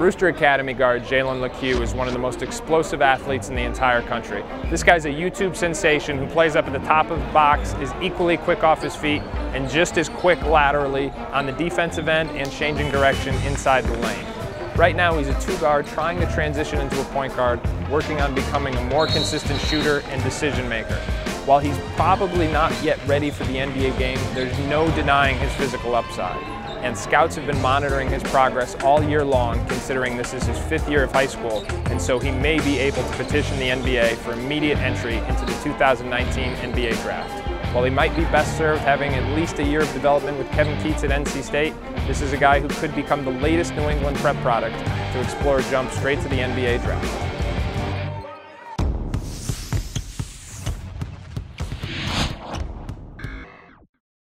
Brewster Academy guard Jalen Lecque is one of the most explosive athletes in the entire country. This guy's a YouTube sensation who plays up at the top of the box, is equally quick off his feet, and just as quick laterally on the defensive end and changing direction inside the lane. Right now he's a two guard trying to transition into a point guard, working on becoming a more consistent shooter and decision maker. While he's probably not yet ready for the NBA game, there's no denying his physical upside and scouts have been monitoring his progress all year long considering this is his fifth year of high school and so he may be able to petition the NBA for immediate entry into the 2019 NBA draft. While he might be best served having at least a year of development with Kevin Keatts at NC State, this is a guy who could become the latest New England prep product to explore a jump straight to the NBA draft.